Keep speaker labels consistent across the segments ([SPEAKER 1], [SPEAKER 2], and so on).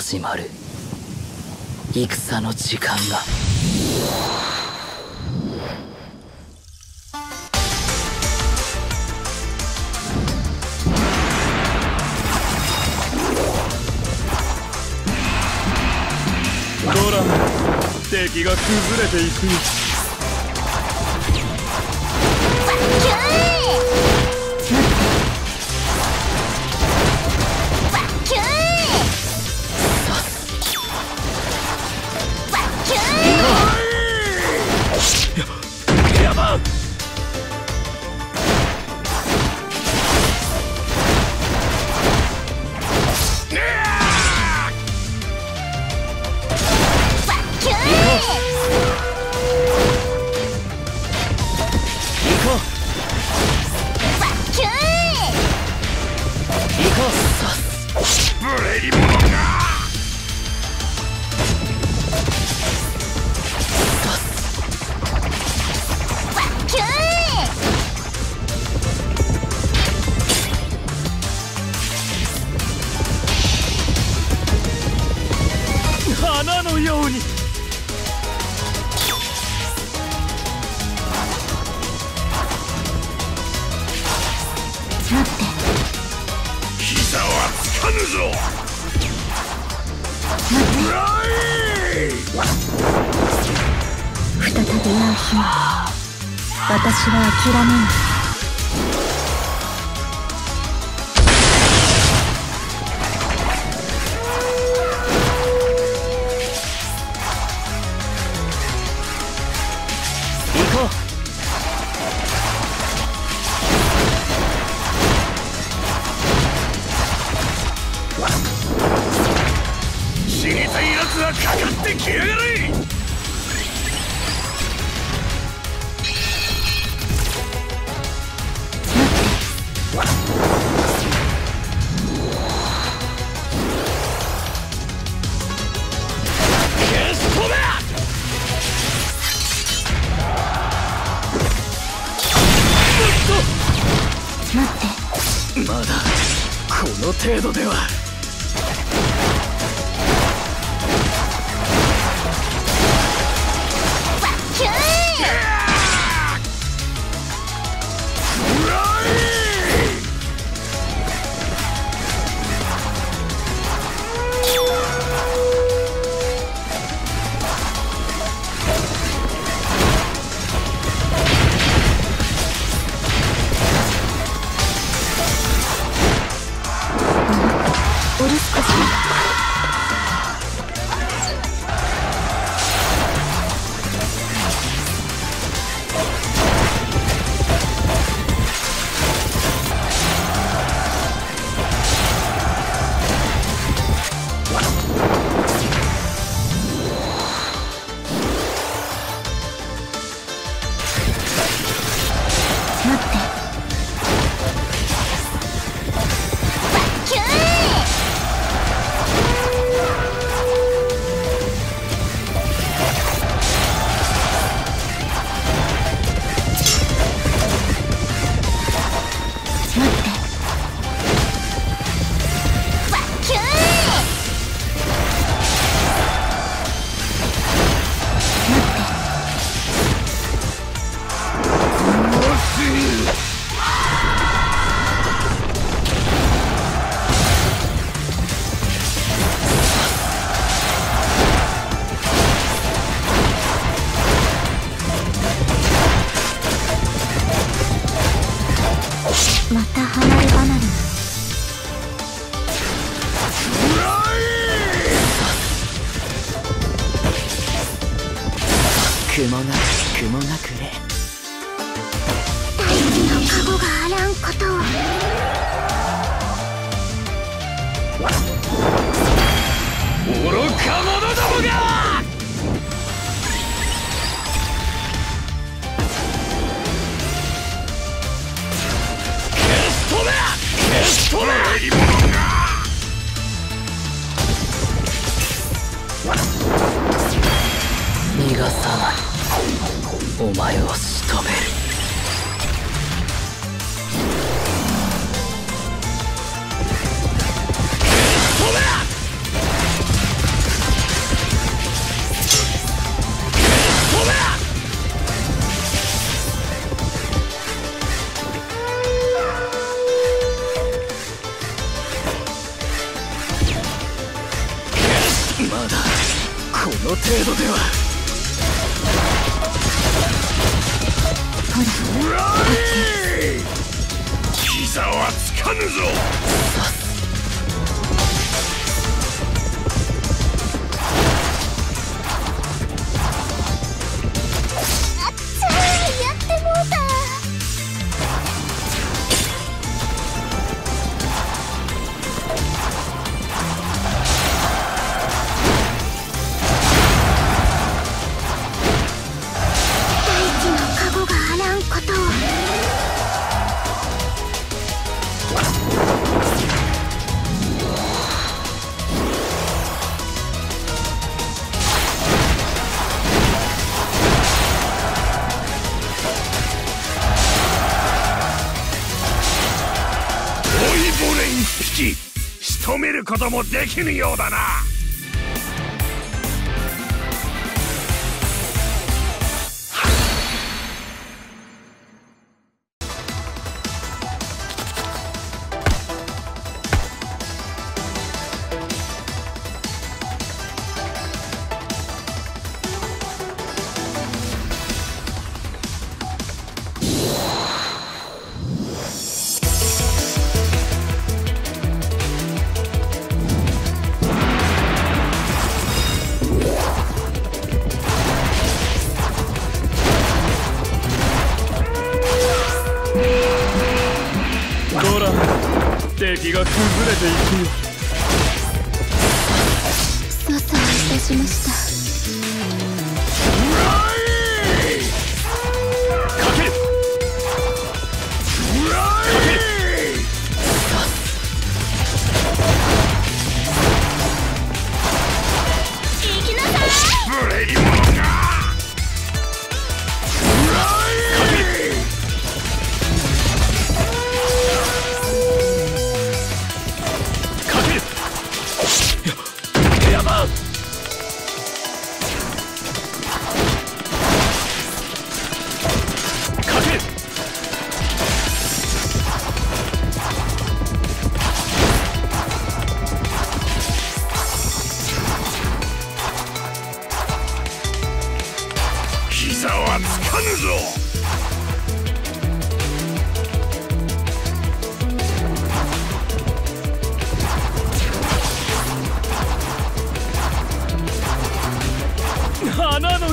[SPEAKER 1] 始まる。戦の時間が。
[SPEAKER 2] ドラマ敵が崩れていく。う無礼者が。花のように。膝はつかぬぞ
[SPEAKER 3] 再び会う日まで私は諦めない。
[SPEAKER 2] にたい奴はかかってきや。がれまだこの程度では
[SPEAKER 3] Demon の
[SPEAKER 4] 程度では。
[SPEAKER 3] ら。
[SPEAKER 4] 膝はつかぬぞ。引き仕留めることもできぬようだな。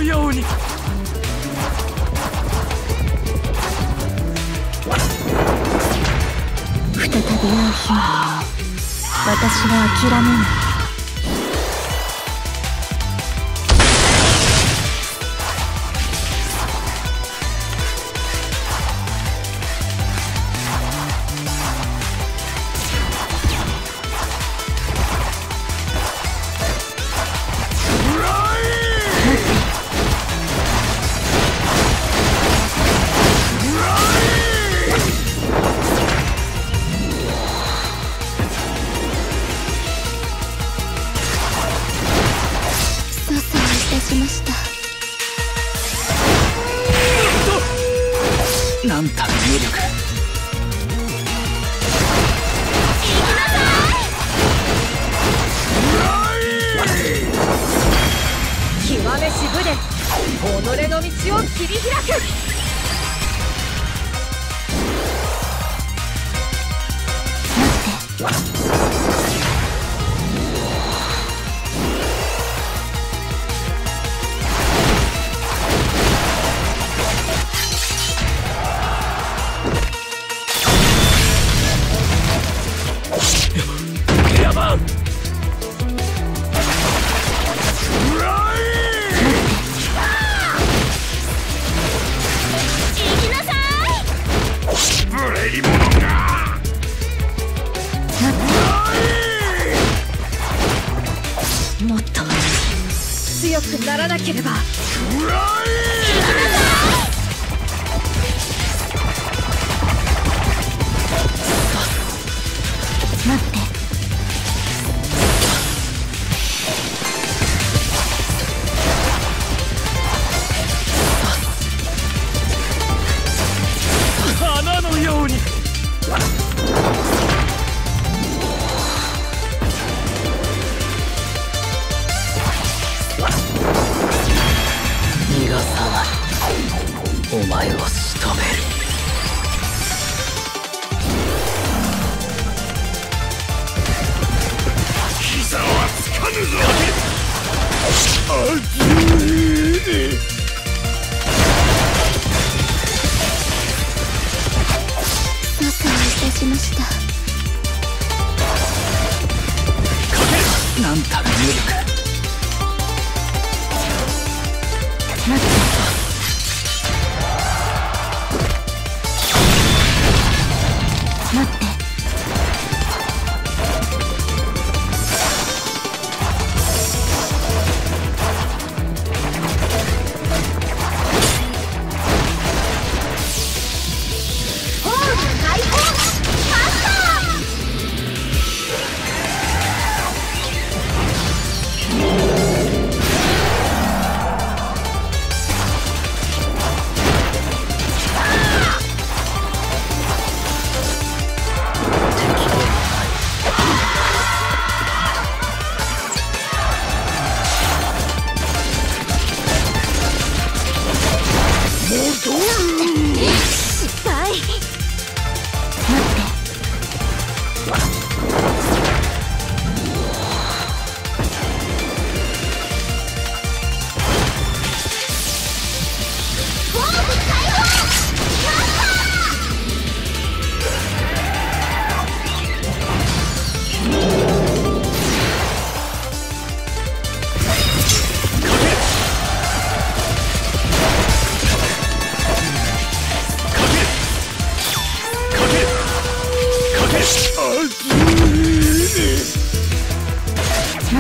[SPEAKER 4] ように。
[SPEAKER 3] 再び会う日。ま私は諦めない。
[SPEAKER 5] 切り開く。
[SPEAKER 3] な
[SPEAKER 5] らなければ。
[SPEAKER 1] を仕留める
[SPEAKER 4] 膝はつかぬぞ熱い
[SPEAKER 3] 操作をいたしました
[SPEAKER 1] なんたる無力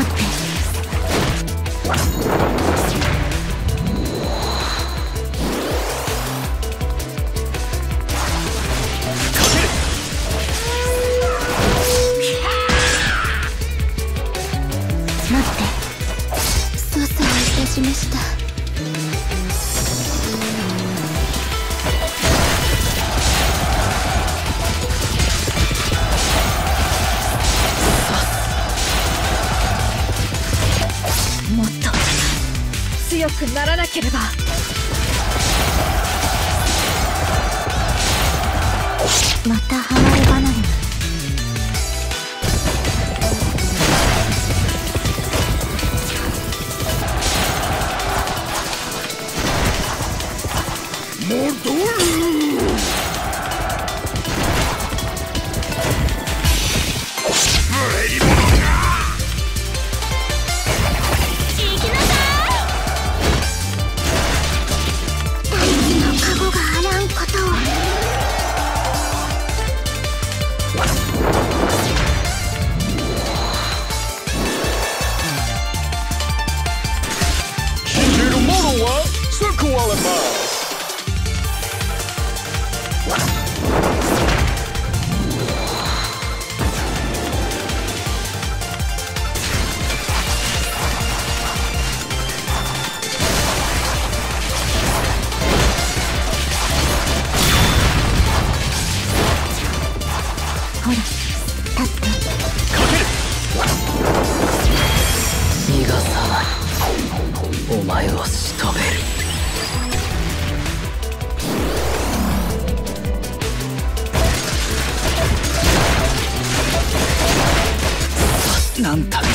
[SPEAKER 3] 待っ
[SPEAKER 5] 強くならなければ。
[SPEAKER 3] また離れ離れ。なん
[SPEAKER 6] たる。